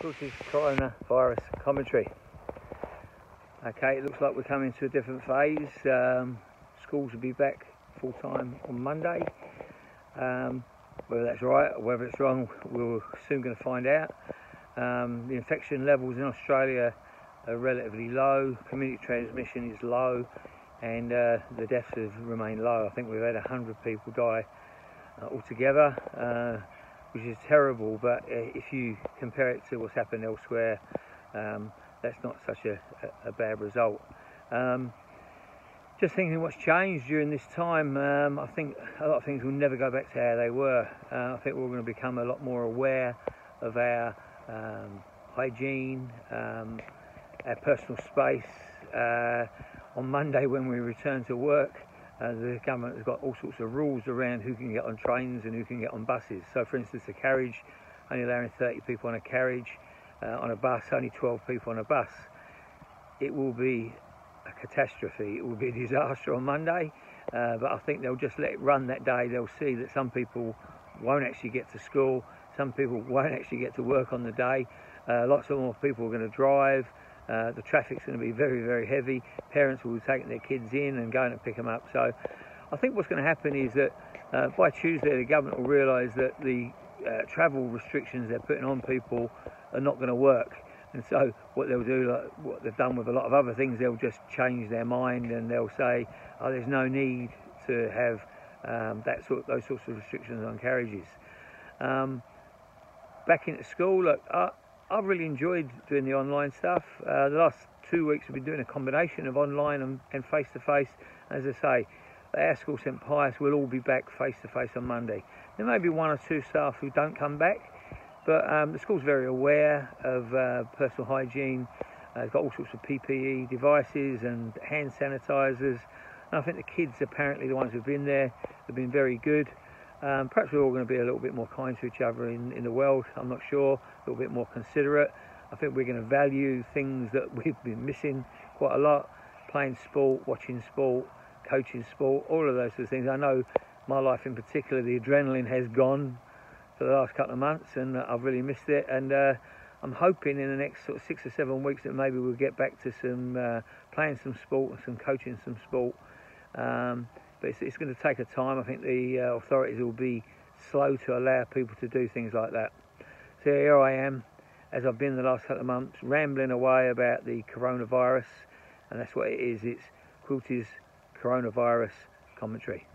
Quilty's coronavirus commentary. Okay, it looks like we're coming to a different phase. Um, schools will be back full time on Monday. Um, whether that's right or whether it's wrong, we're soon going to find out. Um, the infection levels in Australia are relatively low, community transmission is low, and uh, the deaths have remained low. I think we've had 100 people die uh, altogether. Uh, which is terrible. But uh, if you compare it to what's happened elsewhere, um, that's not such a, a bad result. Um, just thinking what's changed during this time, um, I think a lot of things will never go back to how they were. Uh, I think we're going to become a lot more aware of our um, hygiene, um, our personal space. Uh, on Monday, when we return to work, uh, the government has got all sorts of rules around who can get on trains and who can get on buses. So, for instance, a carriage only allowing 30 people on a carriage, uh, on a bus only 12 people on a bus. It will be a catastrophe. It will be a disaster on Monday, uh, but I think they'll just let it run that day. They'll see that some people won't actually get to school, some people won't actually get to work on the day. Uh, lots of more people are going to drive. Uh, the traffic's going to be very, very heavy. Parents will be taking their kids in and going to pick them up. So I think what's going to happen is that uh, by Tuesday, the government will realise that the uh, travel restrictions they're putting on people are not going to work. And so what they'll do, like what they've done with a lot of other things, they'll just change their mind and they'll say, oh, there's no need to have um, that sort, those sorts of restrictions on carriages. Um, back into school, look, I, I've really enjoyed doing the online stuff. Uh, the last two weeks we've been doing a combination of online and face to face. As I say, our school St Pius will all be back face to face on Monday. There may be one or two staff who don't come back, but um, the school's very aware of uh, personal hygiene. Uh, it's got all sorts of PPE devices and hand sanitizers. And I think the kids, apparently, the ones who've been there, have been very good. Um, perhaps we're all going to be a little bit more kind to each other in, in the world, I'm not sure, a little bit more considerate. I think we're going to value things that we've been missing quite a lot playing sport, watching sport, coaching sport, all of those sort of things. I know my life in particular, the adrenaline has gone for the last couple of months and uh, I've really missed it. And uh, I'm hoping in the next sort of six or seven weeks that maybe we'll get back to some uh, playing some sport and some coaching some sport. Um, but it's, it's, going to take a time. I think the uh, authorities will be slow to allow people to do things like that. So here I am, as I've been the last couple of months, rambling away about the coronavirus, and that's what it is. It's Quilty's coronavirus commentary.